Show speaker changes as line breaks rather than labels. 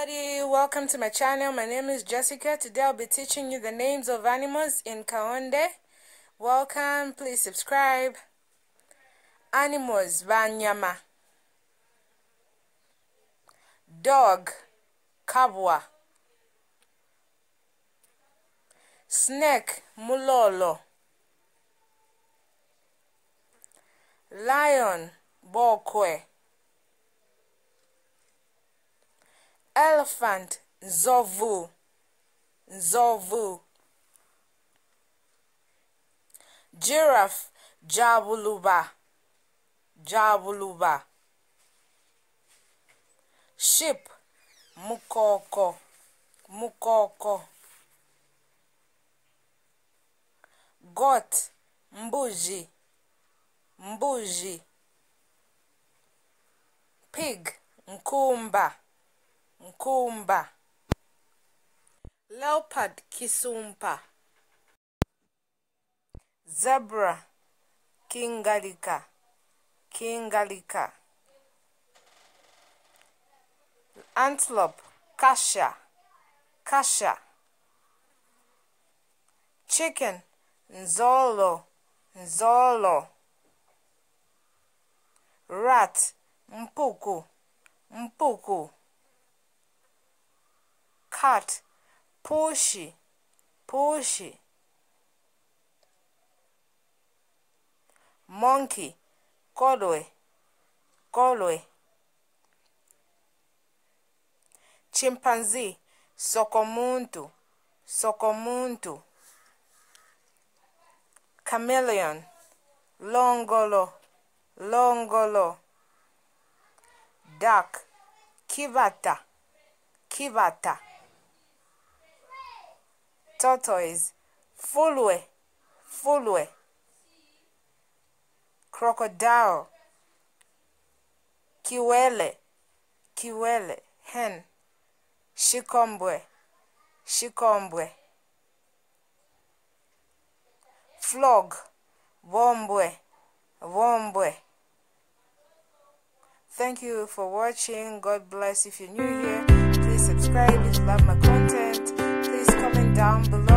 everybody, welcome to my channel. My name is Jessica. Today I'll be teaching you the names of animals in Kaonde. Welcome, please subscribe. Animals, Banyama. Dog, Kabwa. Snake, Mulolo. Lion, Bokwe. Elephant. Nzovu. Nzovu. Giraffe. Jabuluba. Jabuluba. Sheep. Mukoko. Mukoko. Goat. Mbuzi. Mbuzi. Pig. Nkumba. Nkumba. Leopard Kisumpa. Zebra Kingalika. Kingalika. Antelope Kasha. Kasha. Chicken Nzolo. Nzolo. Rat Mpuku. Mpuku. Cat pushy pushy monkey kolwe kolwe. Chimpanzee sokomuntu sokomuntu. Chameleon longolo longolo. Duck kibata kibata tortoise, fulwe, fulwe, crocodile, kiwele, kiwele, hen, shikombwe, shikombwe, frog, wombwe, wombwe. Thank you for watching. God bless. If you're new here, please subscribe. If you love my content down below.